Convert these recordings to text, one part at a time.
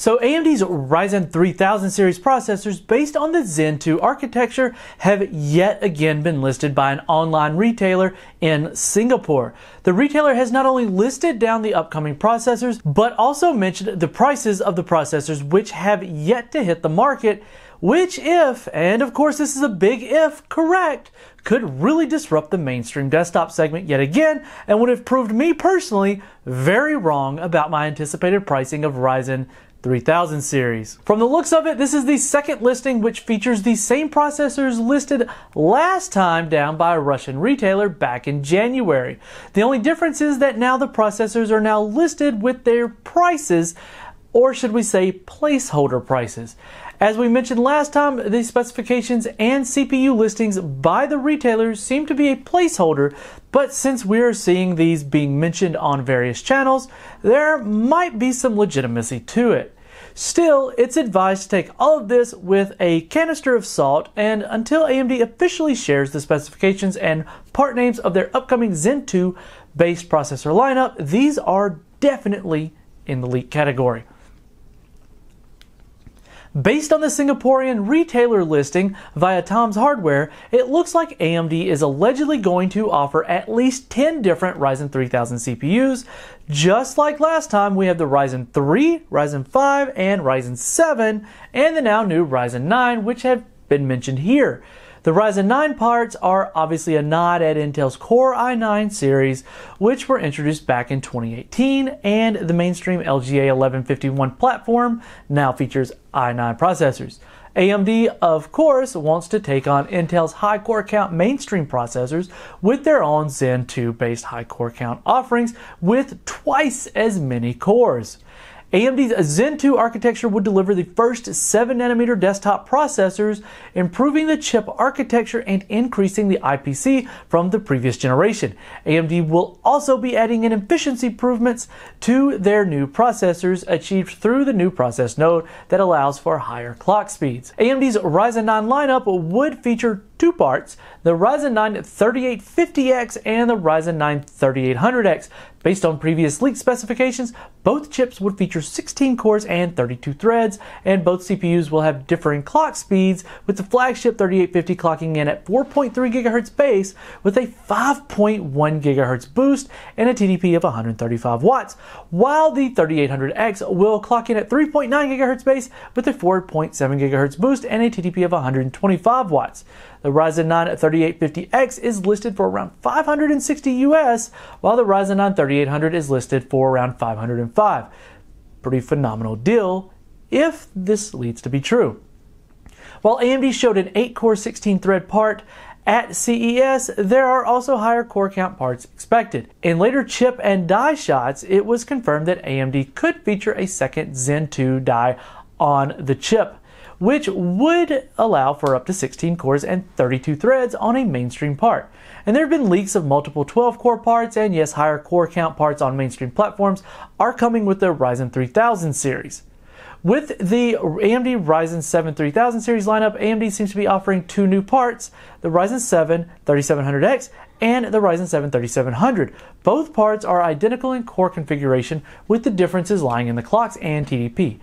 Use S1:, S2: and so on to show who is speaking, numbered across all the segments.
S1: So AMD's Ryzen 3000 series processors based on the Zen 2 architecture have yet again been listed by an online retailer in Singapore. The retailer has not only listed down the upcoming processors, but also mentioned the prices of the processors which have yet to hit the market which if, and of course this is a big if, correct, could really disrupt the mainstream desktop segment yet again and would have proved me personally very wrong about my anticipated pricing of Ryzen 3000 series. From the looks of it, this is the second listing which features the same processors listed last time down by a Russian retailer back in January. The only difference is that now the processors are now listed with their prices, or should we say placeholder prices. As we mentioned last time, the specifications and CPU listings by the retailers seem to be a placeholder, but since we are seeing these being mentioned on various channels, there might be some legitimacy to it. Still, it's advised to take all of this with a canister of salt, and until AMD officially shares the specifications and part names of their upcoming Zen 2 based processor lineup, these are definitely in the leak category. Based on the Singaporean retailer listing via Tom's Hardware, it looks like AMD is allegedly going to offer at least 10 different Ryzen 3000 CPUs. Just like last time, we have the Ryzen 3, Ryzen 5, and Ryzen 7, and the now new Ryzen 9, which have been mentioned here. The Ryzen 9 parts are obviously a nod at Intel's Core i9 series, which were introduced back in 2018, and the mainstream LGA 1151 platform now features i9 processors. AMD, of course, wants to take on Intel's high core count mainstream processors with their own Zen 2 based high core count offerings with twice as many cores. AMD's Zen 2 architecture would deliver the first 7nm desktop processors, improving the chip architecture and increasing the IPC from the previous generation. AMD will also be adding in efficiency improvements to their new processors achieved through the new process node that allows for higher clock speeds. AMD's Ryzen 9 lineup would feature two parts the Ryzen 9 3850X and the Ryzen 9 3800X. Based on previous leaked specifications, both chips would feature 16 cores and 32 threads, and both CPUs will have differing clock speeds, with the flagship 3850 clocking in at 4.3 GHz base with a 5.1 GHz boost and a TDP of 135 watts, while the 3800X will clock in at 3.9 GHz base with a 4.7 GHz boost and a TDP of 125 watts. The Ryzen 9 3850X is listed for around 560 US, while the Ryzen 9 3800 is listed for around 505. Pretty phenomenal deal if this leads to be true. While AMD showed an 8 core 16 thread part, at CES, there are also higher core count parts expected. In later chip and die shots, it was confirmed that AMD could feature a second Zen 2 die on the chip which would allow for up to 16 cores and 32 threads on a mainstream part. And there have been leaks of multiple 12 core parts, and yes, higher core count parts on mainstream platforms are coming with the Ryzen 3000 series. With the AMD Ryzen 7 3000 series lineup, AMD seems to be offering two new parts the Ryzen 7 3700X and the Ryzen 7 3700. Both parts are identical in core configuration, with the differences lying in the clocks and TDP.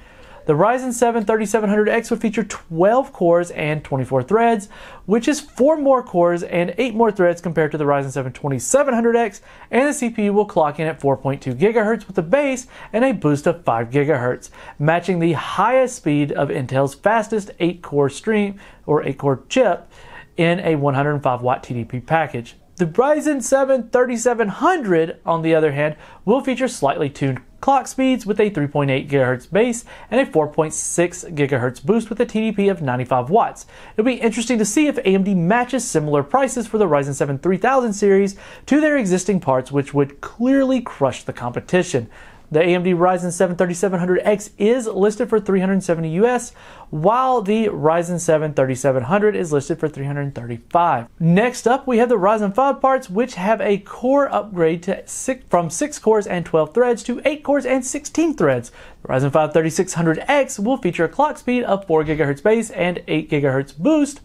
S1: The Ryzen 7 3700X would feature 12 cores and 24 threads, which is 4 more cores and 8 more threads compared to the Ryzen 7 2700X, and the CPU will clock in at 4.2 GHz with a base and a boost of 5 GHz, matching the highest speed of Intel's fastest 8-core stream or 8-core chip in a 105 watt TDP package. The Ryzen 7 3700, on the other hand, will feature slightly tuned clock speeds with a 3.8 GHz base and a 4.6 GHz boost with a TDP of 95 watts. It'll be interesting to see if AMD matches similar prices for the Ryzen 7 3000 series to their existing parts, which would clearly crush the competition. The AMD Ryzen 7 3700X is listed for 370 US, while the Ryzen 7 3700 is listed for 335. Next up, we have the Ryzen 5 parts, which have a core upgrade to six, from 6 cores and 12 threads to 8 cores and 16 threads. The Ryzen 5 3600X will feature a clock speed of 4 GHz base and 8 GHz boost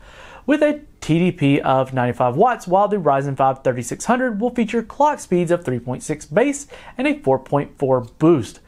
S1: with a TDP of 95 watts, while the Ryzen 5 3600 will feature clock speeds of 3.6 base and a 4.4 boost.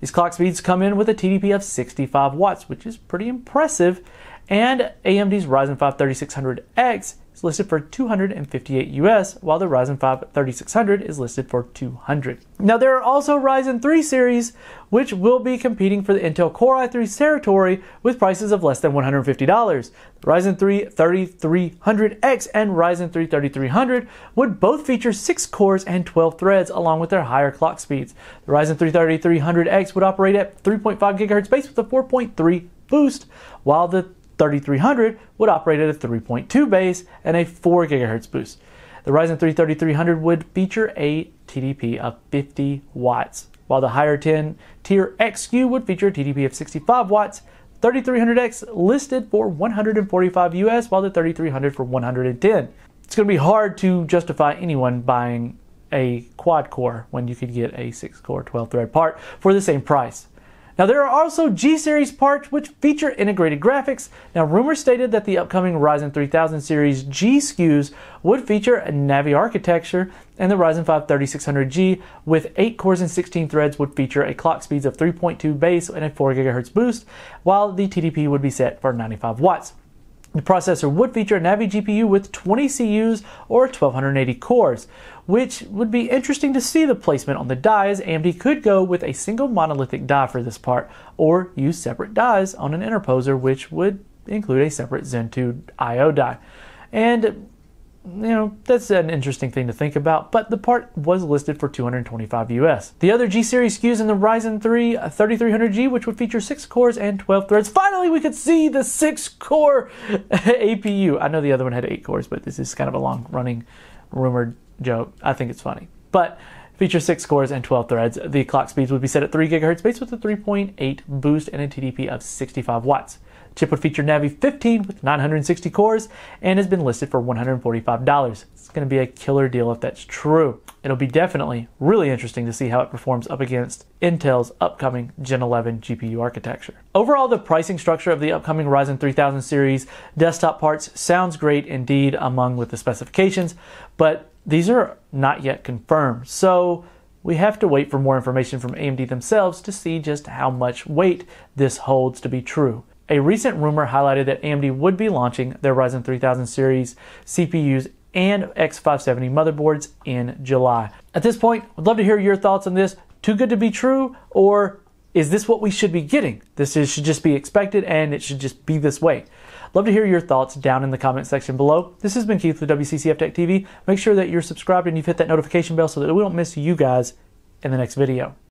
S1: These clock speeds come in with a TDP of 65 watts, which is pretty impressive, and AMD's Ryzen 5 3600X is listed for 258 US, while the Ryzen 5 3600 is listed for 200. Now there are also Ryzen 3 series, which will be competing for the Intel Core i3 territory with prices of less than $150. The Ryzen 3 3300X and Ryzen 3 3300 would both feature 6 cores and 12 threads along with their higher clock speeds. The Ryzen 3 3300X would operate at 3.5 GHz base with a 4.3 boost, while the 3300 would operate at a 3.2 base and a 4 GHz boost. The Ryzen 3 3300 would feature a TDP of 50 watts, while the higher 10 tier XQ would feature a TDP of 65 watts. 3300X listed for 145 US, while the 3300 for 110. It's going to be hard to justify anyone buying a quad core when you could get a 6 core 12 thread part for the same price. Now, there are also G series parts which feature integrated graphics. Now, rumors stated that the upcoming Ryzen 3000 series G SKUs would feature a Navi architecture, and the Ryzen 5 3600G with 8 cores and 16 threads would feature a clock speeds of 3.2 base and a 4 GHz boost, while the TDP would be set for 95 watts. The processor would feature a Navi GPU with 20 CUs or 1280 cores, which would be interesting to see the placement on the dies. AMD could go with a single monolithic die for this part or use separate dies on an interposer which would include a separate Zen 2 IO die. And you know, that's an interesting thing to think about, but the part was listed for 225 US. The other G series SKUs in the Ryzen 3 uh, 3300G, which would feature 6 cores and 12 threads. Finally, we could see the 6 core APU. I know the other one had 8 cores, but this is kind of a long running rumored joke. I think it's funny. But feature 6 cores and 12 threads. The clock speeds would be set at 3 GHz based with a 3.8 boost and a TDP of 65 watts. Chip would feature Navi 15 with 960 cores and has been listed for $145. It's going to be a killer deal if that's true. It'll be definitely really interesting to see how it performs up against Intel's upcoming Gen 11 GPU architecture. Overall, the pricing structure of the upcoming Ryzen 3000 series desktop parts sounds great indeed among with the specifications, but these are not yet confirmed. So we have to wait for more information from AMD themselves to see just how much weight this holds to be true. A recent rumor highlighted that AMD would be launching their Ryzen 3000 series CPUs and X570 motherboards in July. At this point, I'd love to hear your thoughts on this. Too good to be true, or is this what we should be getting? This is, should just be expected and it should just be this way. Love to hear your thoughts down in the comment section below. This has been Keith with WCCF Tech TV. Make sure that you're subscribed and you've hit that notification bell so that we don't miss you guys in the next video.